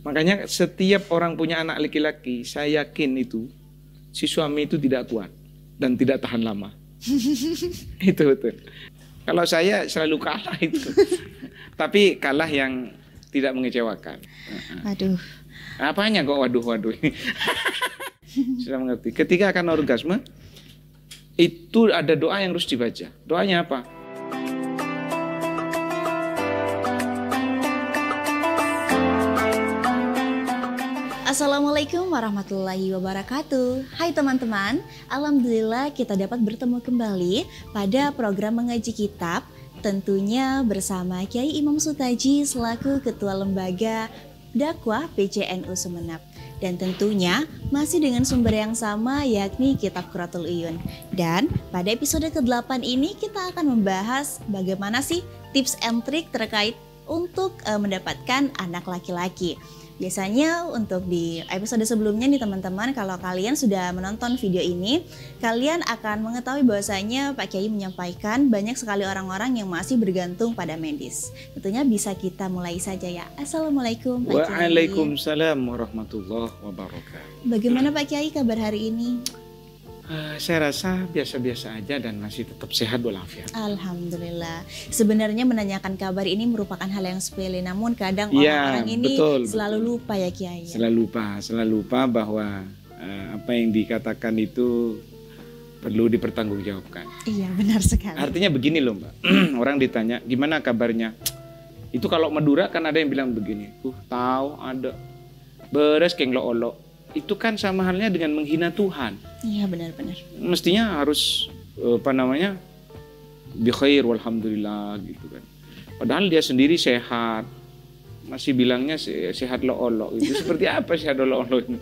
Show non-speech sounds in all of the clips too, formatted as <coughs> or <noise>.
Makanya setiap orang punya anak laki-laki, saya yakin itu si suami itu tidak kuat dan tidak tahan lama. <laughs> itu betul. Kalau saya selalu kalah itu. <laughs> Tapi kalah yang tidak mengecewakan. Aduh. Apanya kok waduh-waduh ini? <laughs> Sudah mengerti. Ketika akan orgasme, itu ada doa yang harus dibaca. Doanya apa? Assalamualaikum warahmatullahi wabarakatuh Hai teman-teman Alhamdulillah kita dapat bertemu kembali pada program mengaji kitab Tentunya bersama Kiai Imam Sutaji selaku Ketua Lembaga Dakwah PCNU Sumenap dan tentunya masih dengan sumber yang sama yakni Kitab Quratul Uyun. Dan pada episode ke-8 ini kita akan membahas bagaimana sih tips and trik terkait untuk uh, mendapatkan anak laki-laki. Biasanya untuk di episode sebelumnya nih teman-teman kalau kalian sudah menonton video ini kalian akan mengetahui bahwasanya Pak Kiai menyampaikan banyak sekali orang-orang yang masih bergantung pada medis. Tentunya bisa kita mulai saja ya. Assalamualaikum Pak Kiai. Waalaikumsalam warahmatullahi wabarakatuh. Bagaimana Pak Kiai kabar hari ini? Saya rasa biasa-biasa aja dan masih tetap sehat walafiat. Alhamdulillah. Sebenarnya menanyakan kabar ini merupakan hal yang sepele, namun kadang ya, orang-orang ini betul, selalu betul. lupa ya Kiai. Ya? Selalu lupa, selalu lupa bahwa uh, apa yang dikatakan itu perlu dipertanggungjawabkan. Iya, benar sekali. Artinya begini loh, Mbak. <clears throat> orang ditanya, "Gimana kabarnya?" Itu kalau Madura kan ada yang bilang begini, "Uh, tahu ada beres keng lo olo itu kan sama halnya dengan menghina Tuhan. Iya benar-benar. Mestinya harus apa namanya bi khair walhamdulillah gitu kan. Padahal dia sendiri sehat, masih bilangnya sehat lo olo itu seperti <laughs> apa sehat lo olo itu?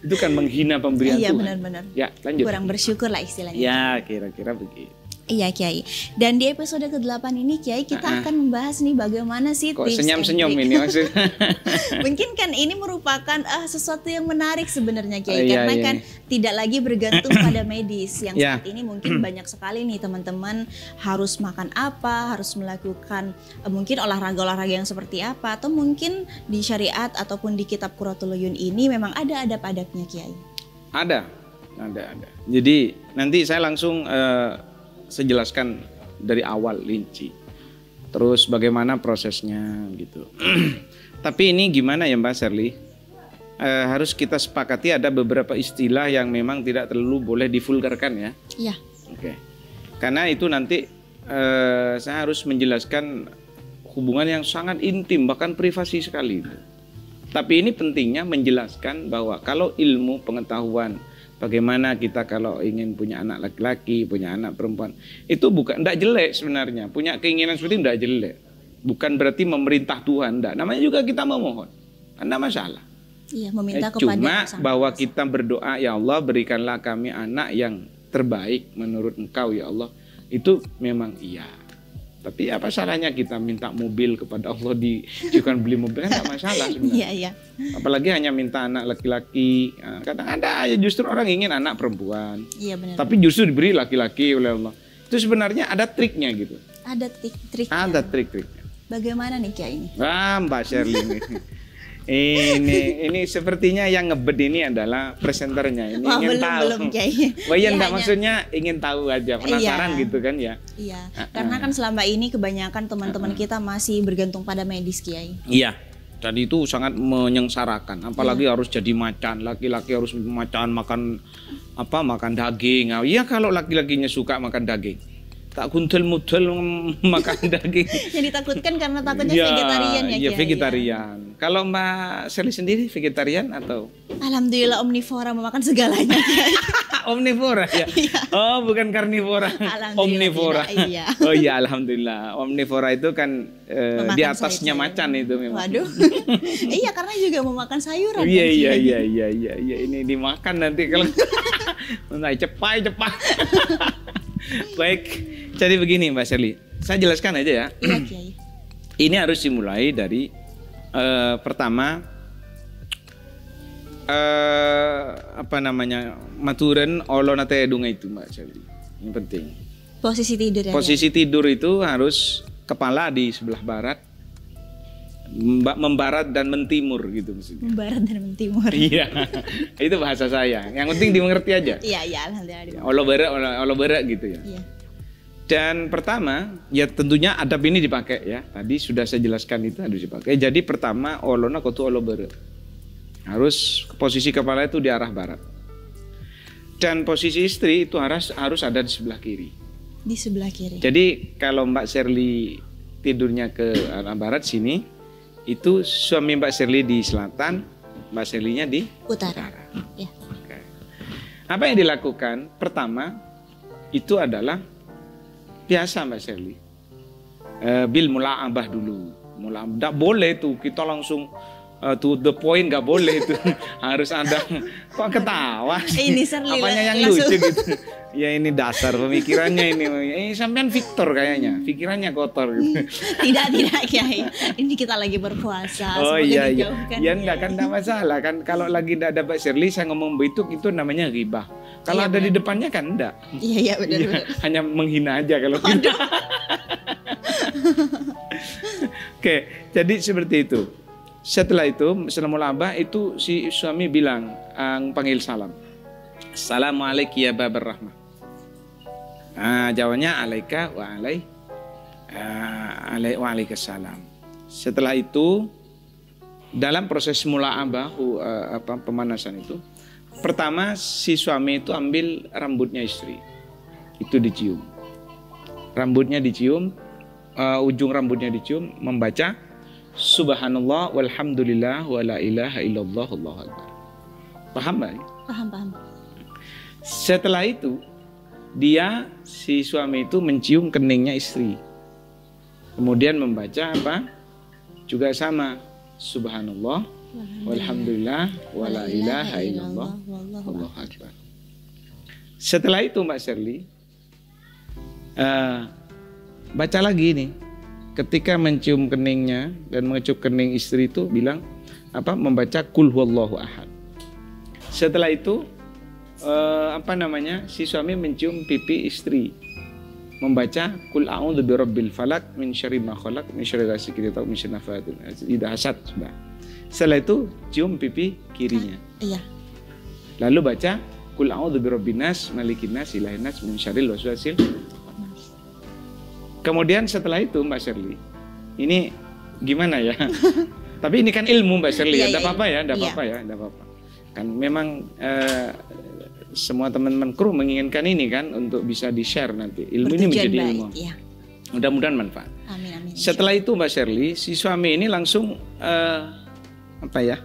Itu kan menghina pemberian iya, Tuhan. Iya benar-benar. Ya lanjut. Kurang bersyukur lah istilahnya. Ya kira-kira begitu. Iya Kiai. Dan di episode ke-8 ini Kiai kita uh -uh. akan membahas nih bagaimana sih Kok senyum-senyum ini maksudnya. <laughs> <laughs> Mungkin kan ini merupakan uh, sesuatu yang menarik sebenarnya Kiai uh, iya, karena iya. kan tidak lagi bergantung <coughs> pada medis yang yeah. saat ini mungkin banyak sekali nih teman-teman harus makan apa, harus melakukan uh, mungkin olahraga-olahraga yang seperti apa atau mungkin di syariat ataupun di kitab Quratul ini memang ada adab-adabnya Kiai. Ada. Ada, ada. Jadi nanti saya langsung uh, saya jelaskan dari awal linci. Terus bagaimana prosesnya gitu. <clears throat> Tapi ini gimana ya Mbak Sherly? E, harus kita sepakati ada beberapa istilah yang memang tidak terlalu boleh divulgarkan ya. Iya. Oke. Karena itu nanti e, saya harus menjelaskan hubungan yang sangat intim bahkan privasi sekali. Tapi ini pentingnya menjelaskan bahwa kalau ilmu pengetahuan Bagaimana kita kalau ingin punya anak laki-laki, punya anak perempuan, itu bukan tidak jelek sebenarnya. Punya keinginan seperti itu tidak jelek. Bukan berarti memerintah Tuhan, tidak. Namanya juga kita memohon, anda masalah. Iya, meminta eh, kepada Cuma bahwa kita berdoa, ya Allah berikanlah kami anak yang terbaik menurut Engkau ya Allah. Itu memang iya. Tapi apa salahnya kita minta mobil kepada Allah di bukan beli mobil kan tidak masalah <laughs> sebenarnya. Iya, iya. Apalagi hanya minta anak laki-laki. Nah, kadang ada aja justru orang ingin anak perempuan. Iya benar. Tapi justru diberi laki-laki oleh Allah. Itu sebenarnya ada triknya gitu. Ada trik-trik. Ada trik-triknya. Bagaimana nih Kia ini? Wah, Mbak Sherly ini. <laughs> ini ini sepertinya yang ngebet ini adalah presenternya ini oh, ingin belum, tahu. Belum, kayaknya. Oh iya, enggak maksudnya ingin tahu aja, penasaran iya. gitu kan ya. Iya. Uh, Karena kan selama ini kebanyakan teman-teman uh, kita masih bergantung pada medis, Kiai. Iya. Dan itu sangat menyengsarakan, apalagi iya. harus jadi macan. Laki-laki harus macan makan apa? Makan daging. Nah, iya kalau laki-lakinya suka makan daging tak kuntul mudul <laughs> makan <laughs> daging. Yang ditakutkan karena takutnya ya, vegetarian ya. Iya vegetarian. Ya. Kalau Mbak Seli sendiri vegetarian atau? Alhamdulillah omnivora memakan segalanya. <laughs> omnivora ya. Iya. oh bukan karnivora. Omnivora. iya. oh iya alhamdulillah. Omnivora itu kan eh, di atasnya macan itu memang. Waduh. iya karena juga memakan sayuran. Iya kan, iya iya iya iya iya ini dimakan nanti kalau. Nah, cepat cepat. Baik, jadi begini Mbak Sherly, saya jelaskan aja ya. Iya, Kiai. <clears throat> Ini harus dimulai dari uh, pertama uh, apa namanya maturan olo nate edunga itu Mbak Sherly. Ini penting. Posisi tidur ya. Posisi ya? tidur itu harus kepala di sebelah barat, Memba- Membarat dan mentimur gitu maksudnya. Membarat dan mentimur. <laughs> Iya, itu bahasa saya. Yang penting dimengerti aja. Iya, iya, alhamdulillah. Olo bara, olo, olo bara gitu ya. Iya. Dan pertama, ya tentunya adab ini dipakai ya. Tadi sudah saya jelaskan itu harus dipakai. Jadi pertama, olona kotu olo bara. Harus posisi kepala itu di arah barat. Dan posisi istri itu harus harus ada di sebelah kiri. Di sebelah kiri. Jadi kalau Mbak Sherly tidurnya ke arah barat sini, itu suami Mbak Sherly di selatan, Mbak Sherly-nya di Utara. utara. Ya. Oke. Apa yang dilakukan? Pertama, itu adalah biasa Mbak Sherly. Eh, bil mula'abah dulu. Mula'abah. Nggak boleh tuh kita langsung eh, to the point nggak boleh itu <laughs> harus ada kok ketawa sih? Ini apanya yang langsung. lucu gitu ya ini dasar pemikirannya ini eh sampean Victor kayaknya pikirannya kotor gitu <laughs> tidak, tidak, Kiai. Ini kita lagi berpuasa. Oh iya iya. Ya enggak kan enggak masalah kan kalau lagi enggak ada Mbak Shirley saya ngomong begitu itu namanya ghibah. Kalau Iya, ada di depannya kan enggak. Iya, iya, benar, Iya, benar. hanya menghina aja kalau gitu. Oke, jadi seperti itu. Setelah itu, setelah mulabah itu si suami bilang, ang panggil salam. Assalamualaikum ya babar rahmah. Ah, jawabnya alaika wa alai ah, alai wa alaikassalam. Setelah itu dalam proses mula'abah uh, apa pemanasan itu pertama si suami itu ambil rambutnya istri. Itu dicium. Rambutnya dicium uh, ujung rambutnya dicium membaca subhanallah walhamdulillah wala ilaha illallah allahu akbar. Paham Mbak? Paham, paham. setelah itu dia si suami itu mencium keningnya istri. Kemudian membaca apa? Juga sama subhanallah walhamdulillah wala ilaha illallah wallahu Allahu Akbar. Setelah itu Mbak Shirley eh, baca lagi nih. Ketika mencium keningnya dan mengecup kening istri itu bilang apa membaca kul huwallahu ahad. Setelah itu eh, apa namanya si suami mencium pipi istri membaca kul a'udzu birabbil falak min syarri ma khalaq min syarri ghasikin idza min syarri nafathil idza hasad sudah. Setelah itu cium pipi kirinya. Iya. Lalu baca Kul a'udzu birabbin nas, malikin nas, ilahin nas, min syarril waswasil. Kemudian setelah itu Mbak Shirley, ini gimana ya? <laughs> Tapi ini kan ilmu Mbak Shirley, Iya, ya, iya, enggak apa-apa ya, enggak iya. apa-apa ya, enggak apa-apa. Kan memang eh, semua teman-teman kru menginginkan ini kan untuk bisa di-share nanti. Ilmu ini Bertujuan menjadi baik. ilmu. Iya. Mudah-mudahan manfaat. Amin, amin. Setelah itu Mbak Shirley, si suami ini langsung eh, apa ya?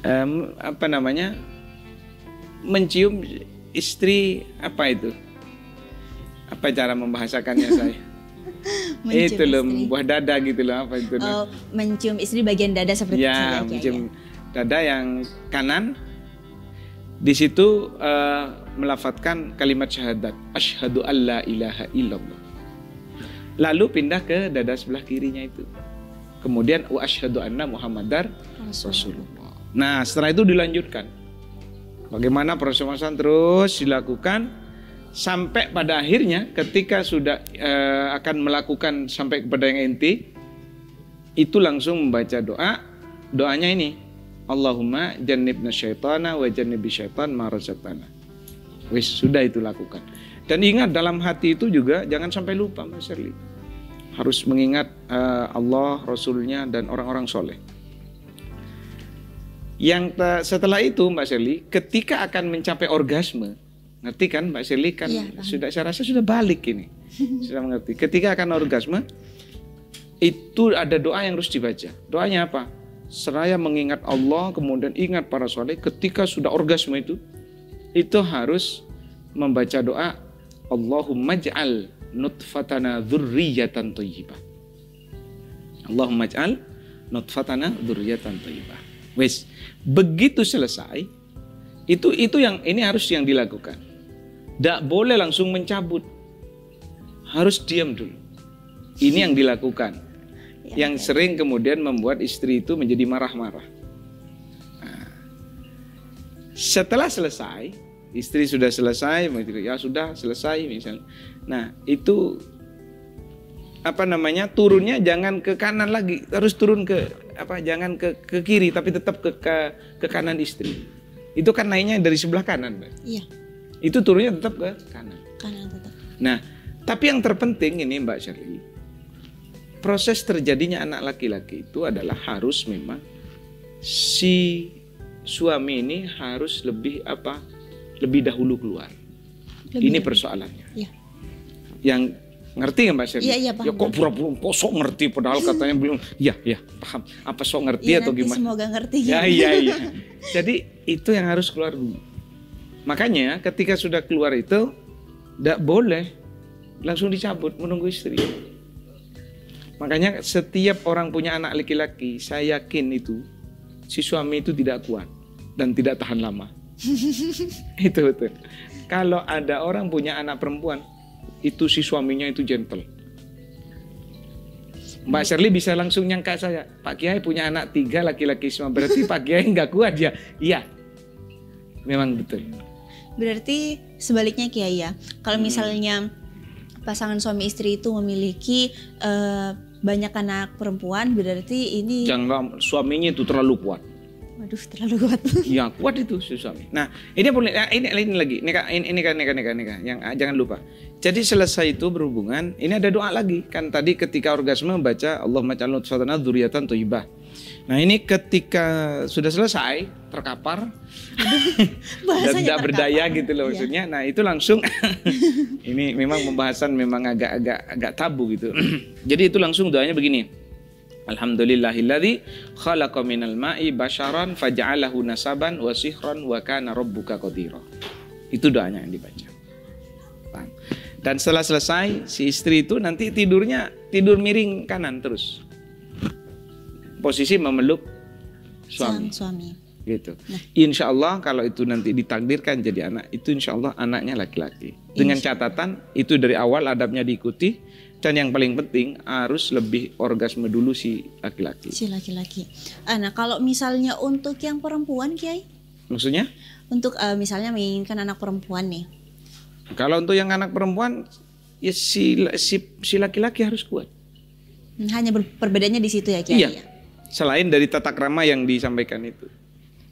Em, apa namanya? Mencium istri apa itu? Apa cara membahasakannya <laughs> saya? Mencium itu loh, istri. buah dada gitu loh apa itu? Oh, mencium istri bagian dada seperti ya, saya, Kiai, mencium ya. dada yang kanan. Di situ eh, melafatkan kalimat syahadat, asyhadu alla ilaha illallah. Lalu pindah ke dada sebelah kirinya itu. Kemudian wa asyhadu anna muhammadar Rasulullah. Nah, setelah itu dilanjutkan. Bagaimana proses terus dilakukan sampai pada akhirnya ketika sudah eh, akan melakukan sampai kepada yang inti itu langsung membaca doa. Doanya ini, Allahumma jannibna syaitana wa jannibi syaitan ma razaqtana. Wis sudah itu lakukan. Dan ingat dalam hati itu juga jangan sampai lupa Mas Shirley. Harus mengingat eh, Allah, Rasulnya dan orang-orang soleh. Yang te- setelah itu Mbak Shirley, ketika akan mencapai orgasme, ngerti kan Mbak Shirley kan paham. sudah saya rasa sudah balik ini, <laughs> sudah mengerti. Ketika akan orgasme, itu ada doa yang harus dibaca. Doanya apa? Seraya mengingat Allah, kemudian ingat para soleh. Ketika sudah orgasme itu, itu harus membaca doa Allahumma ja'al nutfatana dzurriyyatan thayyibah. Allahumma ja'al nutfatana dzurriyyatan thayyibah. Wes, begitu selesai, itu itu yang ini harus yang dilakukan. Tidak boleh langsung mencabut. Harus diam dulu. Ini yang dilakukan. Ya, yang sering kemudian membuat istri itu menjadi marah-marah. Nah, setelah selesai, istri sudah selesai, ya sudah selesai misalnya. Nah, itu apa namanya turunnya jangan ke kanan lagi harus turun ke apa jangan ke ke kiri tapi tetap ke ke, ke kanan istri itu kan naiknya dari sebelah kanan Mbak. Iya, itu turunnya tetap ke kanan kanan tetap. nah tapi yang terpenting ini Mbak Shirley proses terjadinya anak laki-laki itu adalah harus memang si suami ini harus lebih apa lebih dahulu keluar Lebih ini dahulu. persoalannya Iya. yang ngerti nggak Mbak Shirley? Iya, iya, paham, Ya kok pura-pura kok sok ngerti padahal katanya belum. Iya, iya, paham. Apa sok ngerti Iya, atau nanti gimana? semoga ngerti Ya, ya. iya, iya. <laughs> Jadi itu yang harus keluar dulu. Makanya ketika sudah keluar itu tidak boleh langsung dicabut menunggu istri. Makanya setiap orang punya anak laki-laki, saya yakin itu si suami itu tidak kuat dan tidak tahan lama. <laughs> itu betul. Kalau ada orang punya anak perempuan, itu si suaminya itu gentle. Mbak Shirley bisa langsung nyangka saya, Pak Kiai punya anak tiga laki-laki semua, berarti Pak Kiai nggak kuat ya? Iya, memang betul. Berarti sebaliknya Kiai ya. Kalau Hmm. misalnya pasangan suami istri itu memiliki eh, banyak anak perempuan, berarti ini Jangan suaminya itu terlalu kuat. Waduh terlalu kuat. <laughs> Ya kuat itu suami. Nah ini boleh ini ini lagi ini kan ini ini kan ini kan ini ini yang ah, jangan lupa. Jadi selesai itu berhubungan ini ada doa lagi kan tadi ketika orgasme membaca Allah macam nutfatan dzurriatan thayyibah. Nah ini ketika sudah selesai terkapar dan <laughs> tidak berdaya gitu loh Iya. maksudnya. Nah itu langsung <laughs> ini memang pembahasan memang agak-agak agak tabu gitu. <clears throat> Jadi itu langsung doanya begini. Alhamdulillahilladzi khalaqa minal ma'i basyaran faja'alahu nasaban wa sihran wa kana rabbuka qadira. Itu doanya yang dibaca. Dan setelah selesai si istri itu nanti tidurnya tidur miring kanan terus. Posisi memeluk suami suami. gitu. Insya Allah kalau itu nanti ditakdirkan jadi anak, itu insya Allah anaknya laki-laki. Dengan catatan itu dari awal adabnya diikuti dan yang paling penting harus lebih orgasme dulu si laki-laki. Si laki-laki. Ah, nah kalau misalnya untuk yang perempuan Kiai, Maksudnya untuk eh, misalnya menginginkan anak perempuan nih, kalau untuk yang anak perempuan ya si si si laki-laki harus kuat. hmm, hanya perbedaannya di situ ya Kiai. Iya. ya? Selain dari tata krama yang disampaikan itu.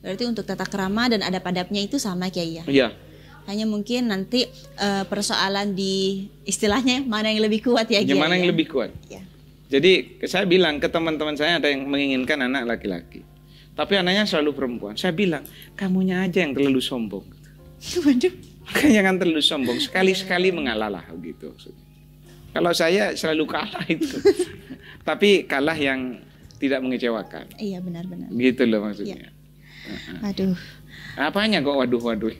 Berarti untuk tata kerama dan adab-adabnya itu sama Kiai ya. Iya. Hanya mungkin nanti eh, persoalan di istilahnya mana yang lebih kuat ya Kiai. Yang ya? lebih kuat? Ya. Jadi saya bilang ke teman-teman saya ada yang menginginkan anak laki-laki. Tapi anaknya selalu perempuan. Saya bilang, kamunya aja yang terlalu sombong. <laughs> Waduh. Jangan terlalu sombong. Sekali-sekali mengalah lah gitu. maksudnya. Kalau saya selalu kalah itu. <laughs> Tapi kalah yang tidak mengecewakan. Iya benar-benar. Gitu loh maksudnya. Aduh, Apanya kok waduh-waduh.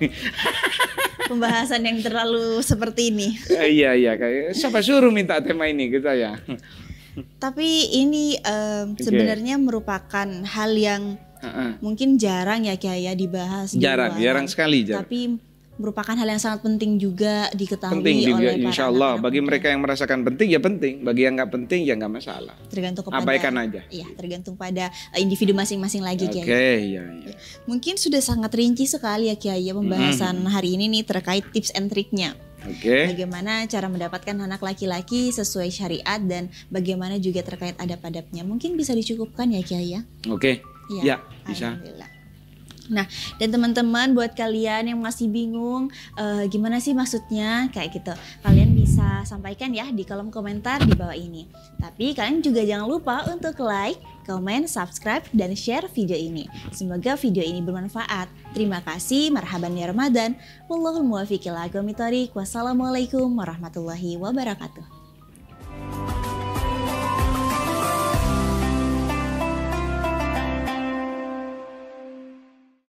pembahasan yang terlalu seperti ini. Eh, iya iya kayak siapa suruh minta tema ini gitu ya. Tapi ini eh, sebenarnya merupakan hal yang Heeh. mungkin jarang ya Kiai ya dibahas di jarang, luaran. jarang sekali jarang. Tapi merupakan hal yang sangat penting juga diketahui penting oleh para insya Allah anak-anak bagi muda. mereka yang merasakan penting ya penting bagi yang nggak penting ya nggak masalah tergantung kepada abaikan aja Iya, tergantung pada eh, individu masing-masing lagi oke Kiai. ya, ya. Mungkin sudah sangat rinci sekali ya Kiai ya pembahasan hari ini nih terkait tips and triknya. oke Bagaimana cara mendapatkan anak laki-laki sesuai syariat dan bagaimana juga terkait adab-adabnya. Mungkin bisa dicukupkan ya Kiai ya. oke Iya. ya bisa Alhamdulillah. Nah, dan teman-teman buat kalian yang masih bingung eh, gimana sih maksudnya kayak gitu, kalian bisa sampaikan ya di kolom komentar di bawah ini. Tapi kalian juga jangan lupa untuk like, komen, subscribe, dan share video ini. Semoga video ini bermanfaat. Terima kasih, marhaban ya Ramadan. Wallahul aqwamit thoriq. Wassalamualaikum warahmatullahi wabarakatuh.